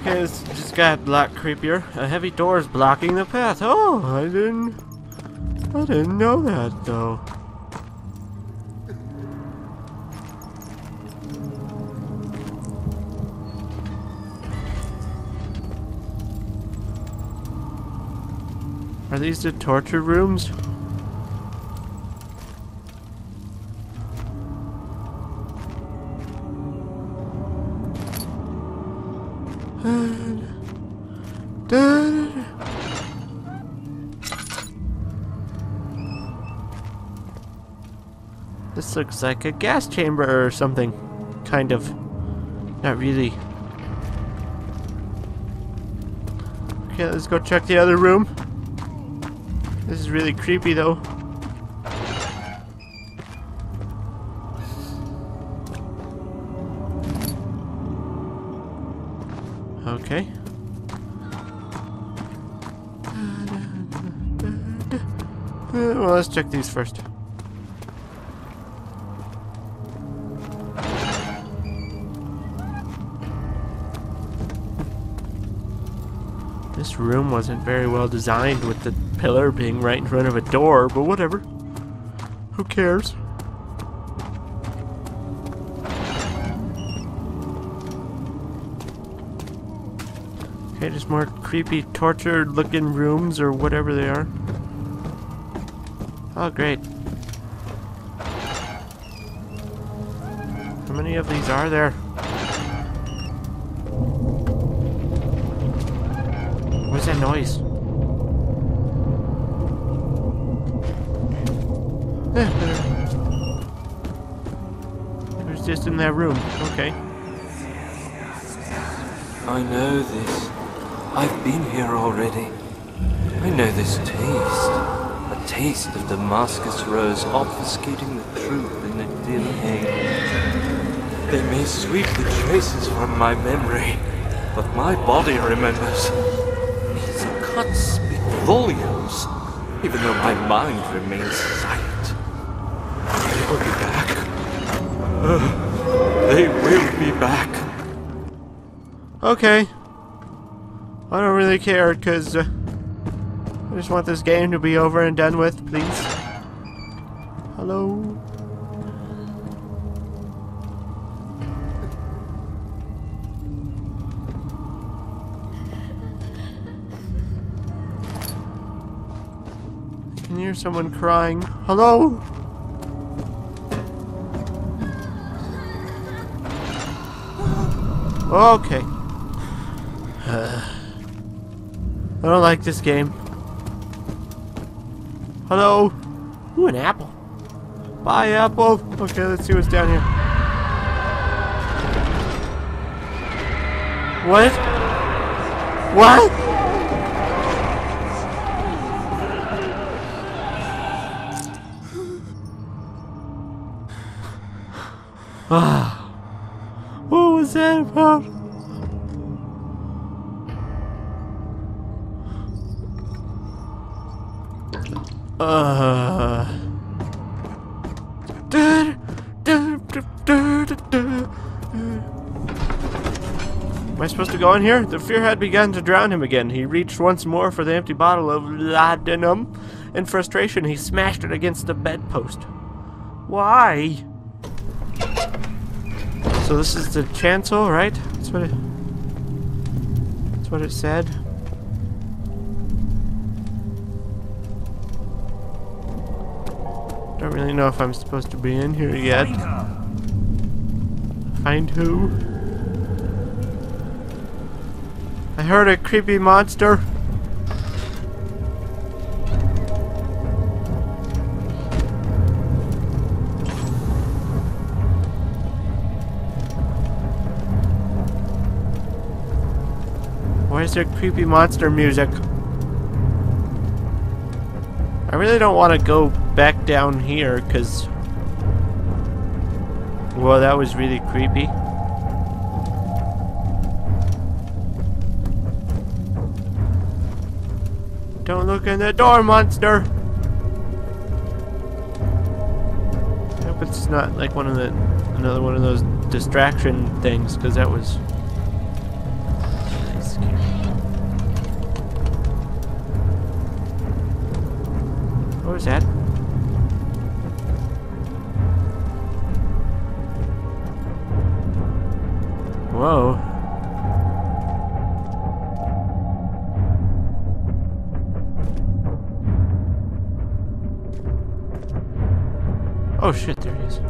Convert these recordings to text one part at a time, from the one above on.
Okay, this just got a lot creepier. A heavy door is blocking the path. Oh, I didn't... I didn't know that, though. Are these the torture rooms? This looks like a gas chamber or something. Kind of. Not really. Okay, let's go check the other room. This is really creepy though. Okay. Uh, Well, let's check these first. This room wasn't very well designed with the pillar being right in front of a door, but whatever. Who cares? Okay, just more creepy, tortured looking rooms or whatever they are. Oh, great. How many of these are there? What's that noise? Eh. Who's just in that room? Okay. I know this. I've been here already. I know this taste. A taste of Damascus rose obfuscating the truth in a dim haze. They may sweep the traces from my memory, but my body remembers. Speak volumes, even though my mind remains silent. They will be back. Uh, they will be back. Okay. I don't really care, because uh, I just want this game to be over and done with, please. Hello? Hear someone crying. Hello? Okay. Uh, I don't like this game. Hello? Ooh, an apple. Bye, apple. Okay, let's see what's down here. What? What? Ah. what was that about? Uh. Am I supposed to go in here? The fear had begun to drown him again. He reached once more for the empty bottle of laudanum. In frustration, he smashed it against the bedpost. Why? So this is the chancel, right? That's what it. That's what it said. Don't really know if I'm supposed to be in here yet. Find who? I heard a creepy monster. Why creepy monster music? I really don't want to go back down here because well that was really creepy don't look in the door monster I hope it's not like one of the another one of those distraction things because that was was? Whoa. Oh shit, there he is.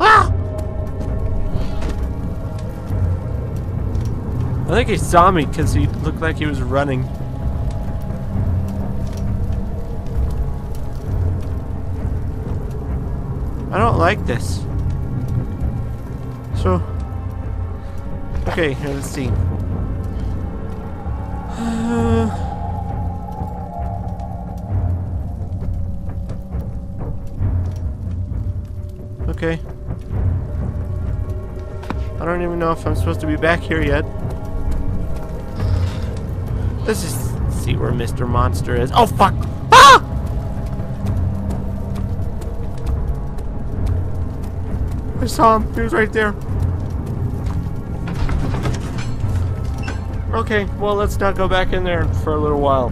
Ah! I think he saw me because he looked like he was running. I don't like this. So, okay, here, let's see. Uh, okay. I don't even know if I'm supposed to be back here yet. Let's just see where Mr. Monster is. Oh, fuck! I saw him. He was right there. Okay, well, let's not go back in there for a little while.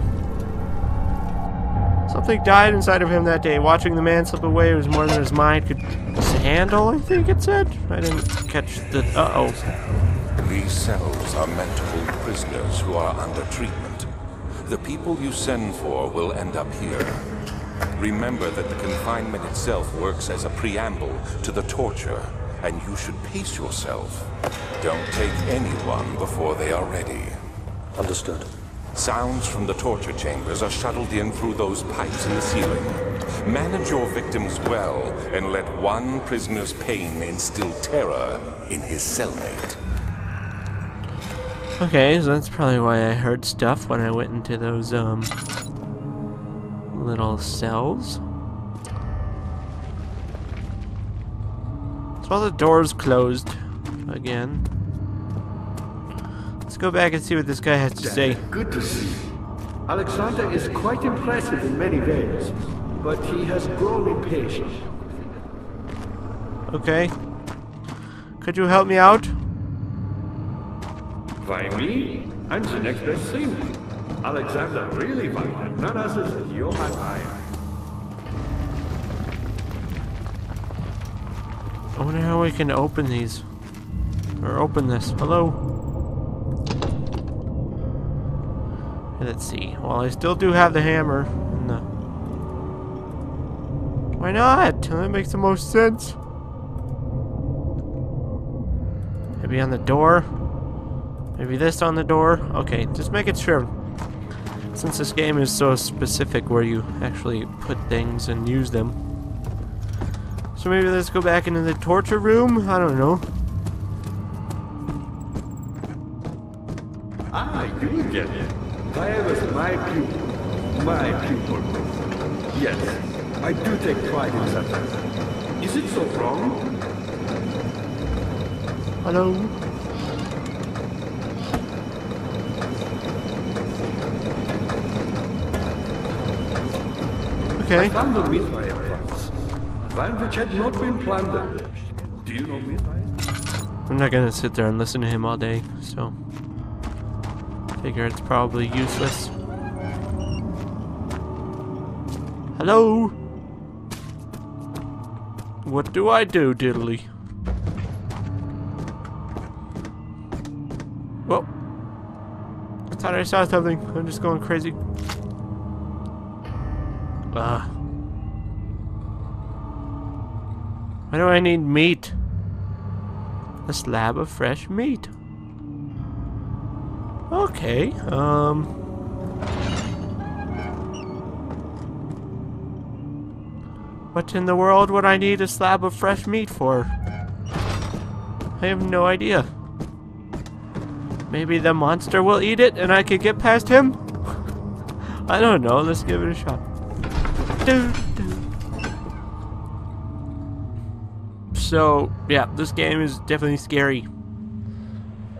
Something died inside of him that day. Watching the man slip away was more than his mind could handle, I think it said. I didn't catch the... Uh-oh. These cells are meant to hold prisoners who are under treatment. The people you send for will end up here. Remember that the confinement itself works as a preamble to the torture, and you should pace yourself. Don't take anyone before they are ready. Understood. Sounds from the torture chambers are shuttled in through those pipes in the ceiling. Manage your victims well, and let one prisoner's pain instill terror in his cellmate. Okay, so that's probably why I heard stuff when I went into those, um, little cells. So all the doors closed again. Let's go back and see what this guy has to say. Good to see you. Alexander is quite impressive in many ways, but he has grown impatient. Okay. Could you help me out? Why me? I'm the next best thing. Alexander really other than Johann Weyer. I wonder how we can open these. Or open this. Hello? Let's see. Well, I still do have the hammer. The... Why not? That makes the most sense. Maybe on the door? Maybe this on the door? Okay, just make it sure. Since this game is so specific where you actually put things and use them. So maybe let's go back into the torture room? I don't know. Ah, you get it. Weyer was my pupil. My pupil. Yes, I do take pride in that. Is it so wrong? Hello? Okay. I found the Mithraeum once. One which had not been plundered. Do you know Mithraeus? I'm not gonna sit there and listen to him all day, so figure it's probably useless. Hello? What do I do, diddly? Well, I thought I saw something. I'm just going crazy. Ah. Why do I need meat? A slab of fresh meat. Okay, um... What in the world would I need a slab of fresh meat for? I have no idea. Maybe the monster will eat it and I could get past him? I don't know, let's give it a shot. So, yeah, this game is definitely scary.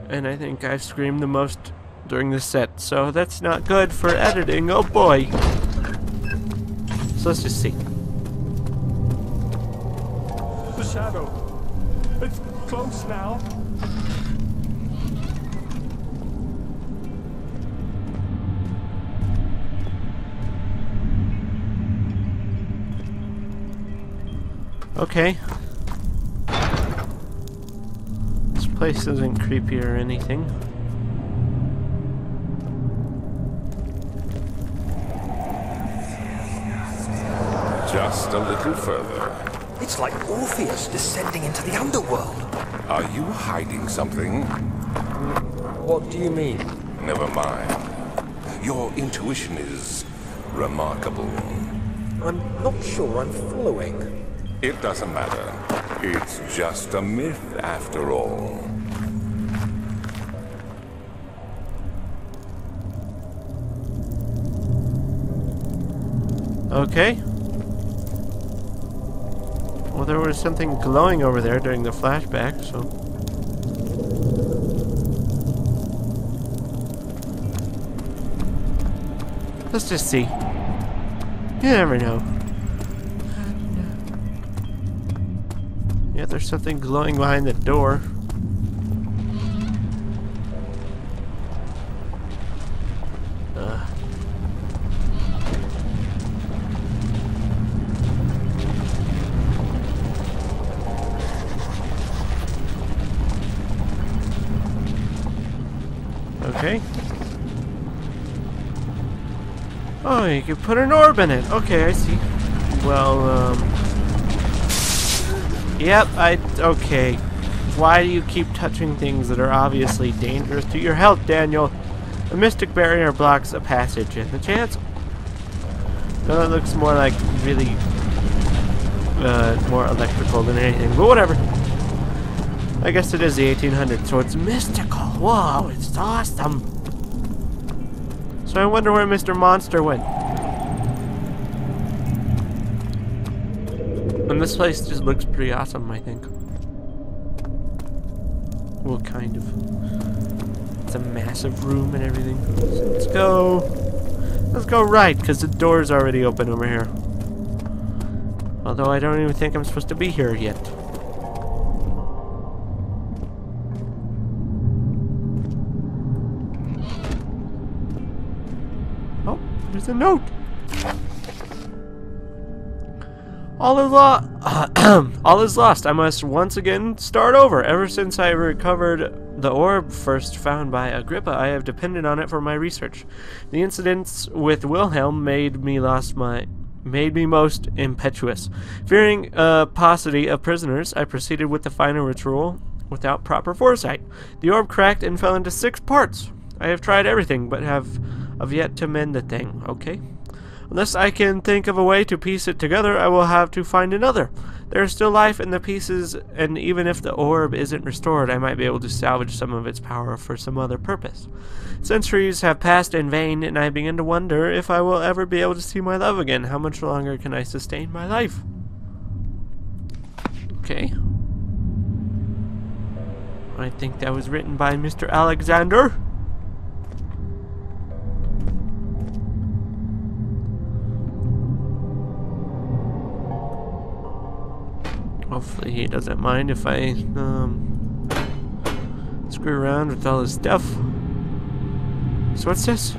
And I think I've screamed the most during this set, so that's not good for editing, oh boy. So let's just see. The shadow. It's close now. Okay. This place isn't creepy or anything. Just a little further. It's like Orpheus descending into the underworld. Are you hiding something? What do you mean? Never mind. Your intuition is remarkable. I'm not sure I'm following. It doesn't matter. It's just a myth after all. Okay. Well, there was something glowing over there during the flashback, so... Let's just see. You never know. Yeah, there's something glowing behind the door. Ugh. Okay. Oh, you can put an orb in it. Okay, I see. Well, um... Yep, I... Okay. Why do you keep touching things that are obviously dangerous to your health, Daniel? A mystic barrier blocks a passage, and the chance... No, it looks more like really... Uh, more electrical than anything, but whatever. I guess it is the 1800s, so it's mystical. Whoa, it's awesome. So I wonder where Mr. Monster went. And this place just looks pretty awesome, I think. Well, kind of. It's a massive room and everything. So let's go. Let's go right, because the door's already open over here. Although I don't even think I'm supposed to be here yet. Oh, there's a note. All is lost. All is lost. I must once again start over. Ever since I recovered the orb first found by Agrippa, I have depended on it for my research. The incidents with Wilhelm made me lost my made me most impetuous. Fearing a paucity of prisoners, I proceeded with the final ritual without proper foresight. The orb cracked and fell into six parts. I have tried everything, but have of yet to mend the thing. Okay. Unless I can think of a way to piece it together, I will have to find another. There is still life in the pieces, and even if the orb isn't restored, I might be able to salvage some of its power for some other purpose. Centuries have passed in vain, and I begin to wonder if I will ever be able to see my love again. How much longer can I sustain my life? Okay. I think that was written by Mr. Alexander. Hopefully he doesn't mind if I um, screw around with all his stuff. So what's this?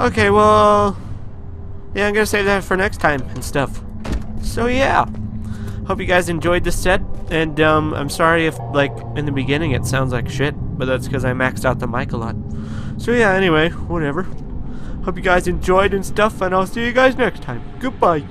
Okay, well, yeah, I'm gonna save that for next time and stuff. So yeah, hope you guys enjoyed this set, and um, I'm sorry if, like, in the beginning it sounds like shit, but that's because I maxed out the mic a lot. So yeah, anyway, whatever. Hope you guys enjoyed and stuff, and I'll see you guys next time. Goodbye.